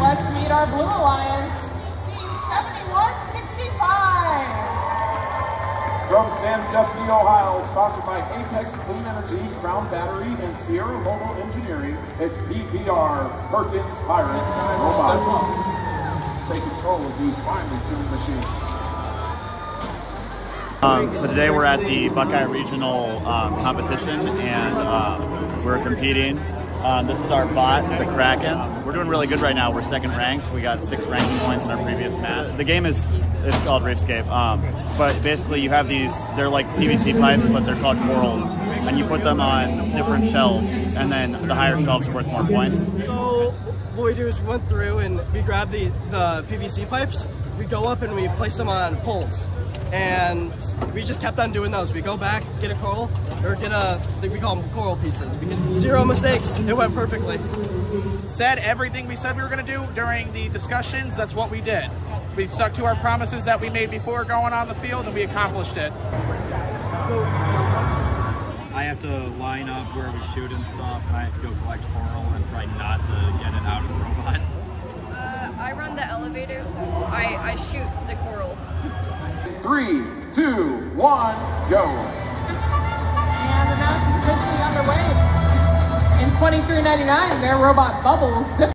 let's meet our Blue Alliance, Team 7165. From Sandusky, Ohio, sponsored by Apex Clean Energy, Crown Battery, and Sierra Mobile Engineering, it's PPR Perkins Pirates Robotics. Take control of these finely tuned machines. Um, so today we're at the Buckeye Regional um, competition and um, we're competing. Um, this is our bot, the Kraken. We're doing really good right now. We're second ranked. We got six ranking points in our previous match. The game is it's called Reefscape, um, but basically you have these. They're like PVC pipes, but they're called corals, and you put them on different shelves, and then the higher shelves are worth more points. So what we do is we went through and we grab the the PVC pipes. We go up and we place them on poles and we just kept on doing those. We go back, get a coral, or get a, we call them coral pieces. We get zero mistakes. It went perfectly. Said everything we said we were going to do during the discussions. That's what we did. We stuck to our promises that we made before going on the field, and we accomplished it. I have to line up where we shoot and stuff, and I have to go collect coral and try not to get it out of the robot. Uh, I run the elevator, so I, I shoot the coral. Three, two, one, go. And the match is officially underway. In 23.99, their robot Bubbles